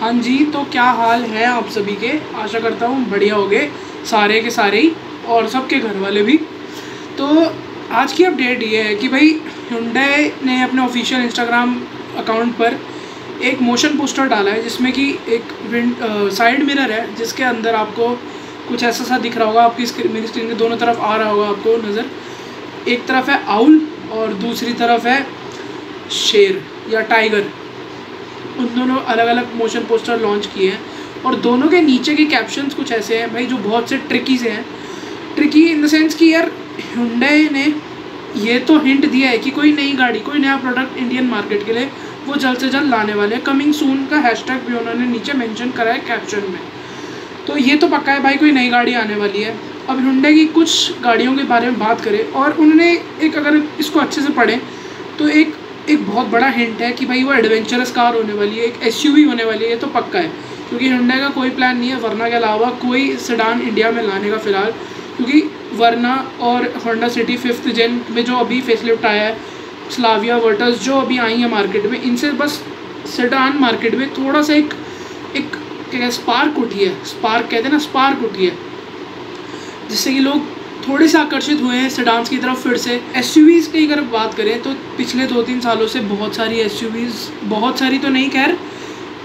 हाँ जी तो क्या हाल है आप सभी के? आशा करता हूँ बढ़िया हो गए सारे के सारे ही, और सबके घर वाले भी। तो आज की अपडेट ये है कि भाई हुंडई ने अपने ऑफिशियल इंस्टाग्राम अकाउंट पर एक मोशन पोस्टर डाला है, जिसमें कि एक विंड साइड मिरर है, जिसके अंदर आपको कुछ ऐसा सा दिख रहा होगा, आपकी स्क्रीन मेरी स्क्रीन के दोनों तरफ़ आ रहा होगा आपको नज़र। एक तरफ़ है आउल और दूसरी तरफ़ है शेर या टाइगर उन दोनों अलग अलग मोशन पोस्टर लॉन्च किए हैं। और दोनों के नीचे के कैप्शंस कुछ ऐसे हैं भाई जो बहुत से ट्रिकी से हैं। ट्रिकी इन द सेंस कि यार हुंडई ने ये तो हिंट दिया है कि कोई नई गाड़ी, कोई नया प्रोडक्ट इंडियन मार्केट के लिए वो जल्द से जल्द लाने वाले हैं। कमिंग सून का हैशटैग भी उन्होंने नीचे मेंशन करा है कैप्शन में। तो ये तो पक्का है भाई, कोई नई गाड़ी आने वाली है। अब हुंडई की कुछ गाड़ियों के बारे में बात करें। और उन्होंने एक अगर इसको अच्छे से पढ़ें तो एक एक बहुत बड़ा हिंट है कि भाई वो एडवेंचरस कार होने वाली है, एक एसयूवी होने वाली है, ये तो पक्का है। क्योंकि हुंडई का कोई प्लान नहीं है वरना के अलावा कोई सडान इंडिया में लाने का फ़िलहाल। क्योंकि वरना और होंडा सिटी फिफ्थ जेन में जो अभी फेसलिफ्ट आया है स्लाविया वर्टर्स जो अभी आई हैं मार्केट में, इनसे बस सडान मार्केट में थोड़ा सा एक एक, क्या स्पार्क उठी है। स्पार्क कहते हैं ना स्पार्क उठी है। जिससे कि लोग थोड़े से आकर्षित हुए हैं सेडान्स की तरफ़ फिर से। एस की अगर बात करें तो पिछले दो तीन सालों से बहुत सारी एस बहुत सारी तो नहीं, खैर,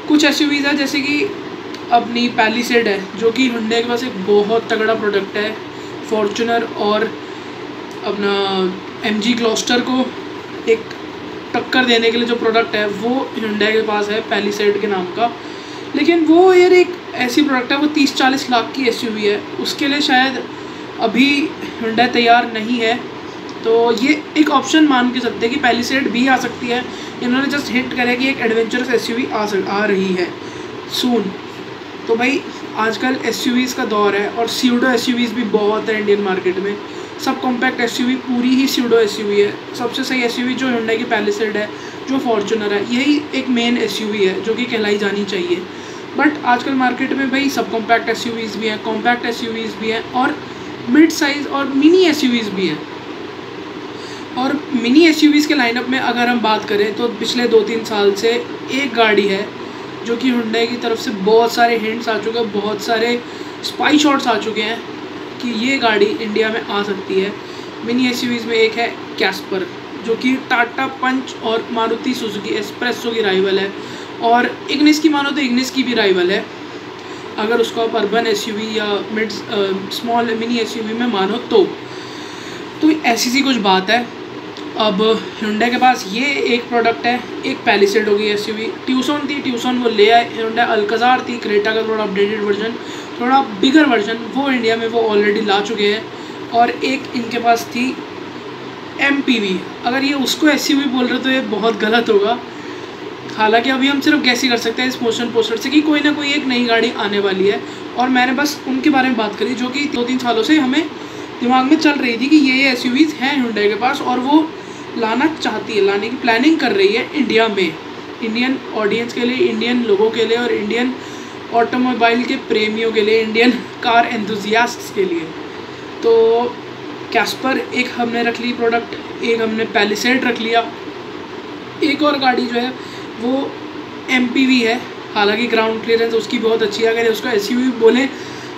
कुछ एस है, जैसे कि अपनी पैलीसेड है, जो कि हुंडे के पास एक बहुत तगड़ा प्रोडक्ट है फॉर्चुनर और अपना एम जी क्लॉस्टर को एक टक्कर देने के लिए जो प्रोडक्ट है, वो हुंडे के पास है पैलीसेड के नाम का। लेकिन वो यार एक ऐसी प्रोडक्ट है, वो तीस चालीस लाख की एसयूवी है। उसके लिए शायद अभी हुंडा तैयार नहीं है तो ये एक ऑप्शन मान के सकते हैं कि पहली सेट भी आ सकती है। इन्होंने जस्ट हिंट करा कि एक एडवेंचरस एसयूवी आ सक, आ रही है सून तो भाई, आजकल एस का दौर है और सीडो एस भी बहुत है इंडियन मार्केट में। सब कॉम्पैक्ट एसयूवी पूरी ही सीडो एसयूवी है। सबसे सही एसयूवी जो हुंडा की पैलिसेड है, जो फॉर्चुनर है। यही एक मेन एसयूवी है, जो कि कहलाई जानी चाहिए। बट आजकल मार्केट में भाई, सब कॉम्पैक्ट एस भी हैं कॉम्पैक्ट एस भी हैं और मिड साइज़ और मिनी एस भी हैं। और मिनी एस के लाइनअप में अगर हम बात करें तो पिछले दो तीन साल से एक गाड़ी है, जो कि हुंडई की तरफ़ से बहुत सारे हिंट्स आ चुके हैं, बहुत सारे स्पाई शॉट्स आ चुके हैं कि ये गाड़ी इंडिया में आ सकती है। मिनी एस में एक है कैस्पर जो कि टाटा पंच और मारुति सुजुकी एस्प्रेसो की राइवल है। और इग्निस की मानो तो इग्निस की भी राइवल है। अगर उसको आप अर्बन एसयूवी या मिड स्मॉल मिनी एसयूवी में मानो तो तो ऐसी सी कुछ बात है। अब हुंडा के पास ये एक प्रोडक्ट है, एक पैलिसेड होगी एस यू ट्यूसन थी ट्यूसन वो ले आए। हुंडा अल्कजार थी क्रेटा का थोड़ा अपडेटेड वर्जन थोड़ा बिगर वर्जन वो इंडिया में वो ऑलरेडी ला चुके हैं। और एक इनके पास थी एमपीवी अगर ये उसको एसयूवी बोल रहे तो ये बहुत गलत होगा। हालाँकि अभी हम सिर्फ़ गैसी कर सकते हैं इस मोशन पोस्टर से कि कोई ना कोई एक नई गाड़ी आने वाली है। और मैंने बस उनके बारे में बात करी, जो कि दो तीन सालों से हमें दिमाग में चल रही थी कि ये ये एस हैं हुडे के पास और वो लाना चाहती है, लाने की प्लानिंग कर रही है इंडिया में। इंडियन ऑडियंस के लिए इंडियन लोगों के लिए और इंडियन ऑटोमोबाइल के प्रेमियों के लिए इंडियन कार एंथुजियास्ट के लिए। तो कैस्पर एक हमने रख ली प्रोडक्ट एक हमने पैलिसेड रख लिया। एक और गाड़ी जो है वो एमपीवी है। हालाँकि ग्राउंड क्लियरेंस उसकी बहुत अच्छी है। अगर उसका एस बोले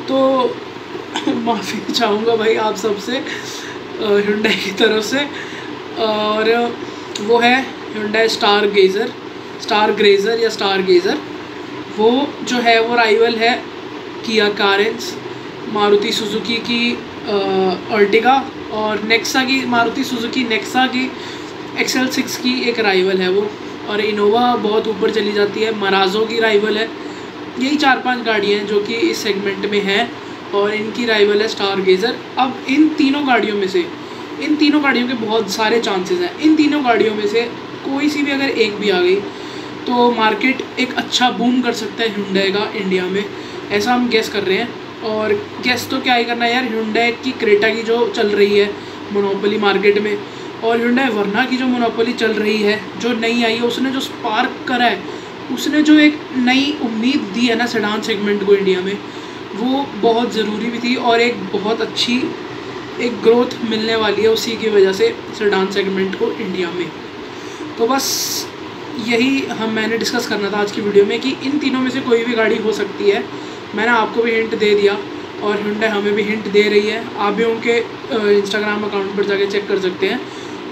तो माफ़ी चाहूँगा भाई आप सबसे हुंडई की तरफ़ से। और वो है Hyundai Stargazer Stargazer या स्टार गेज़र वो जो है, वो राइवल है किया कारेंस मारुति सुजुकी की अर्टिगा और नेक्सा की मारुति सुजुकी नेक्सा की एक्सेल सिक्स की एक राइवल है वो। और इनोवा बहुत ऊपर चली जाती है। मराजो की राइवल है। यही चार पाँच गाड़ियाँ हैं जो कि इस सेगमेंट में हैं और इनकी राइवल है स्टार गेज़र अब इन तीनों गाड़ियों में से, इन तीनों गाड़ियों के बहुत सारे चांसेस हैं। इन तीनों गाड़ियों में से कोई सी भी अगर एक भी आ गई तो मार्केट एक अच्छा बूम कर सकता है हुंडई का इंडिया में। ऐसा हम गैस कर रहे हैं। और गैस तो क्या ही करना है यार हुंडई की क्रेटा की जो चल रही है मोनोपली मार्केट में। और हुंडई वरना की जो मोनोपोली चल रही है, जो नई आई है, उसने जो स्पार्क करा है, उसने जो एक नई उम्मीद दी है ना सेडान सेगमेंट को इंडिया में, वो बहुत ज़रूरी भी थी और एक बहुत अच्छी, एक ग्रोथ मिलने वाली है उसी की वजह से सेडान सेगमेंट को इंडिया में। तो बस यही हम मैंने डिस्कस करना था आज की वीडियो में कि इन तीनों में से कोई भी गाड़ी हो सकती है। मैंने आपको भी हिंट दे दिया और हिंडे हमें भी हिंट दे रही है। आप भी उनके इंस्टाग्राम अकाउंट पर जाके चेक कर सकते हैं।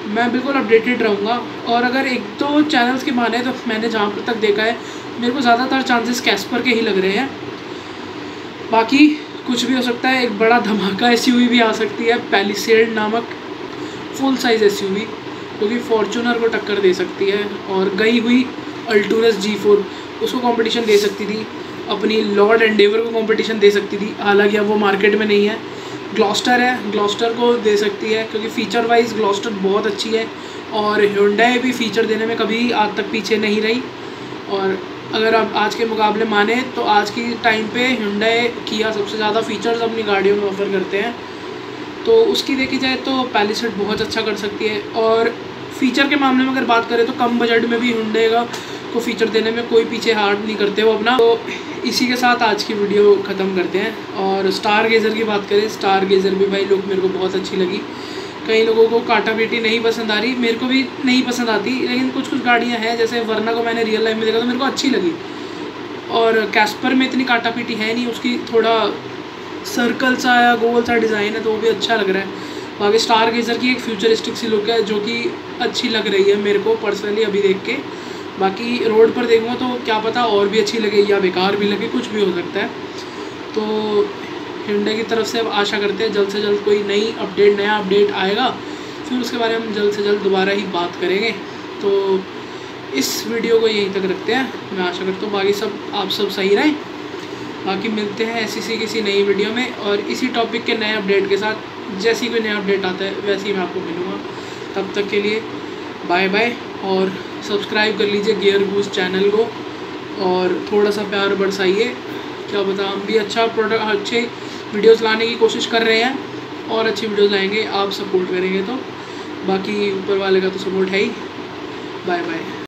मैं बिल्कुल अपडेटेड रहूँगा। और अगर एक दो तो चैनल्स के माने तो मैंने जहाँ तक देखा है, मेरे को ज़्यादातर चांसेस कैस्पर के ही लग रहे हैं। बाकी कुछ भी हो सकता है, एक बड़ा धमाका एसयूवी भी आ सकती है पैलिसेड नामक फुल साइज़ एस जो कि फॉर्चूनर को टक्कर दे सकती है, और गई हुई अल्टूरस जी फोर उसको कंपटीशन दे सकती थी, अपनी लॉर्ड एंडेवर को कंपटीशन दे सकती थी, हालाँकि अब वो मार्केट में नहीं है। ग्लॉस्टर है, ग्लॉस्टर को दे सकती है, क्योंकि फ़ीचर वाइज ग्लॉस्टर बहुत अच्छी है, और ह्यूंडई भी फ़ीचर देने में कभी आज तक पीछे नहीं रही, और अगर आप आज के मुकाबले माने तो आज की टाइम पे ह्यूंडई किया सबसे ज़्यादा फ़ीचर्स अपनी गाड़ियों में ऑफ़र करते हैं तो उसकी देखी जाए तो पैलिसेट बहुत अच्छा कर सकती है, और फ़ीचर के मामले में अगर बात करें तो कम बजट में भी ह्यूंडई का को फ़ीचर देने में कोई पीछे हार्ड नहीं करते वो अपना। तो इसी के साथ आज की वीडियो ख़त्म करते हैं। और स्टार गेज़र की बात करें स्टार गेज़र भी भाई लुक मेरे को बहुत अच्छी लगी। कई लोगों को काटा बेटी नहीं पसंद आ रही, मेरे को भी नहीं पसंद आती, लेकिन कुछ कुछ गाड़ियाँ हैं, जैसे वरना को मैंने रियल लाइफ में देखा तो मेरे को अच्छी लगी। और कैस्पर में इतनी काटा पीटी है नहीं, उसकी थोड़ा सर्कल सा या गोल सा डिज़ाइन है तो वो भी अच्छा लग रहा है। बाकी स्टार गेज़र की एक फ्यूचरिस्टिक सी लुक है, जो कि अच्छी लग रही है मेरे को पर्सनली अभी देख के। बाकी रोड पर देखूँगा तो क्या पता और भी अच्छी लगे या बेकार भी लगे, कुछ भी हो सकता है। तो हिंडे की तरफ़ से अब आशा करते हैं जल्द से जल्द कोई नई अपडेट नया अपडेट आएगा। फिर उसके बारे में हम जल्द से जल्द दोबारा ही बात करेंगे। तो इस वीडियो को यहीं तक रखते हैं। मैं आशा करता हूँ बाकी सब, आप सब सही रहें। बाकी मिलते हैं ऐसी सी किसी नई वीडियो में और इसी टॉपिक के नए अपडेट के साथ। जैसी कोई नया अपडेट आता है, वैसे ही मैं आपको मिलूँगा। तब तक के लिए बाय बाय और सब्सक्राइब कर लीजिए गेयर बूस्ट चैनल को और थोड़ा सा प्यार बरसाइए। क्या बता हम भी अच्छा प्रोडक्ट अच्छे वीडियोस लाने की कोशिश कर रहे हैं और अच्छी वीडियोस लाएँगे, आप सपोर्ट करेंगे तो। बाकी ऊपर वाले का तो सपोर्ट है ही। Bye bye